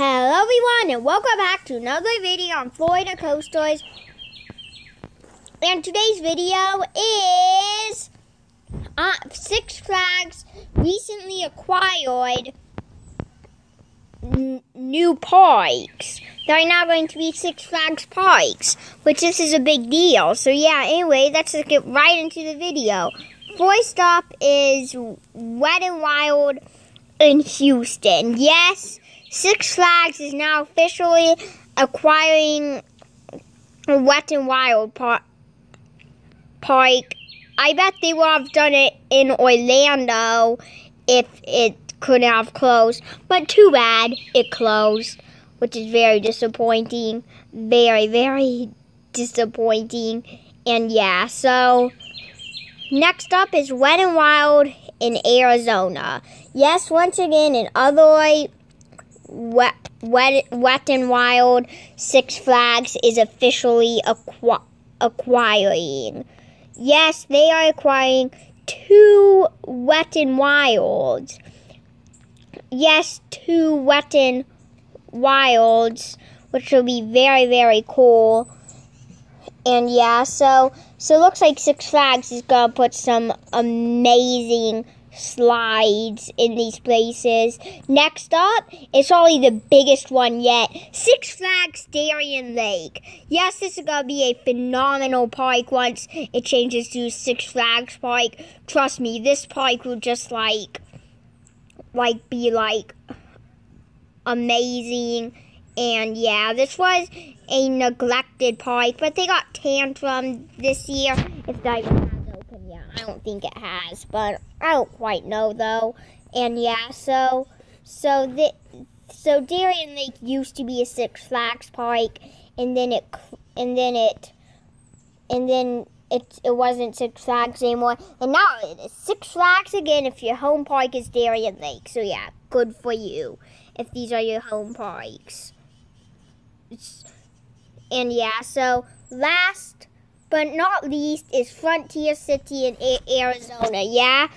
Hello everyone and welcome back to another video on Florida Coast Toys. And today's video is uh, Six Flags recently acquired new parks. They're now going to be Six Flags parks, which this is a big deal. So yeah, anyway, let's just get right into the video. First stop is Wet and Wild in Houston. Yes, Six Flags is now officially acquiring Wet and Wild Park. I bet they would have done it in Orlando if it could have closed. But too bad it closed, which is very disappointing. Very, very disappointing. And yeah, so next up is Wet and Wild in Arizona. Yes, once again, in other wet, wet, wet and Wild, Six Flags is officially acqu- acquiring. Yes, they are acquiring two Wet and Wilds. Yes, two Wet and Wilds, which will be very, very cool. And yeah, so so it looks like Six Flags is gonna put some amazing slides in these places. Next up, it's probably the biggest one yet. Six Flags Darien Lake. Yes, this is going to be a phenomenal park once it changes to Six Flags Park. Trust me, this park will just like, like be like amazing. And yeah, this was a neglected park, but they got tantrum this year. It's not I don't think it has, but I don't quite know though. And yeah, so so the so Darien Lake used to be a Six Flags park, and then it and then it and then it it wasn't Six Flags anymore, and now it is Six Flags again. If your home park is Darien Lake, so yeah, good for you. If these are your home parks, it's, and yeah, so last but not least is Frontier City in Arizona. Yeah?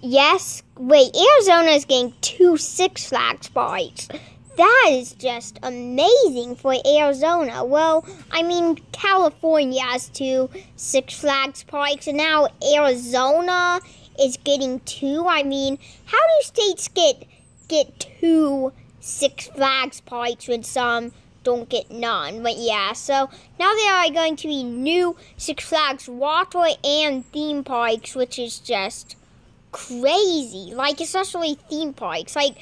Yes. Wait, Arizona is getting two Six Flags parks. That is just amazing for Arizona. Well, I mean, California has two Six Flags parks, and now Arizona is getting two. I mean, how do states get get two Six Flags parks with some don't get none. But yeah, so now there are going to be new Six Flags water and theme parks, which is just crazy. Like, especially theme parks. Like,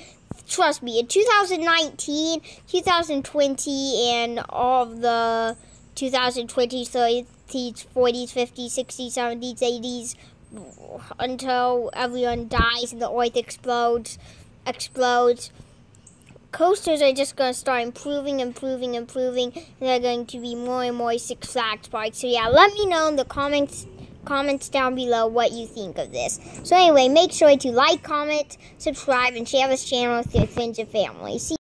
trust me, in 2019, 2020, and all of the 2020s, 30s, 40s, 50s, 60s, 70s, 80s, until everyone dies and the earth explodes, explodes coasters are just going to start improving, improving, improving, and they're going to be more and more Six Flags parks. So yeah, let me know in the comments comments down below what you think of this. So anyway, make sure to like, comment, subscribe, and share this channel with your friends and family. See